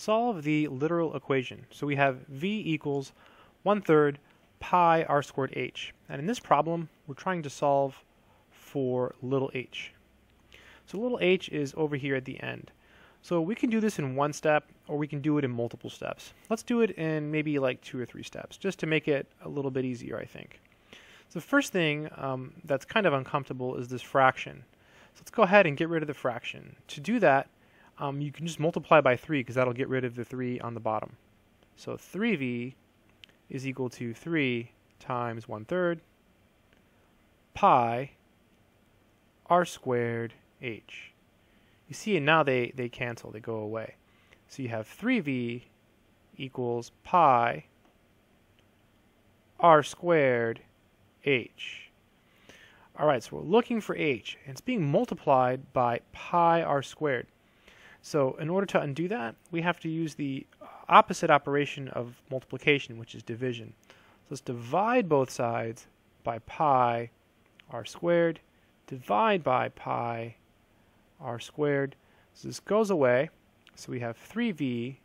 solve the literal equation. So we have v equals 1 third pi r squared h. And in this problem, we're trying to solve for little h. So little h is over here at the end. So we can do this in one step, or we can do it in multiple steps. Let's do it in maybe like two or three steps, just to make it a little bit easier, I think. So the first thing um, that's kind of uncomfortable is this fraction. So let's go ahead and get rid of the fraction. To do that, um, you can just multiply by 3 because that'll get rid of the 3 on the bottom. So 3v is equal to 3 times 1 third pi r squared h. You see, and now they, they cancel, they go away. So you have 3v equals pi r squared h. All right, so we're looking for h, and it's being multiplied by pi r squared. So in order to undo that, we have to use the opposite operation of multiplication, which is division. So let's divide both sides by pi r squared, divide by pi r squared. So this goes away. So we have 3v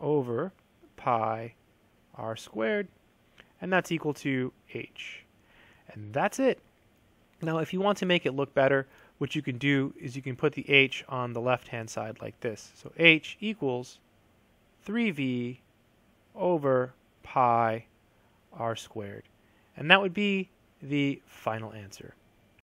over pi r squared, and that's equal to h. And that's it. Now, if you want to make it look better, what you can do is you can put the h on the left-hand side like this. So h equals 3v over pi r squared. And that would be the final answer.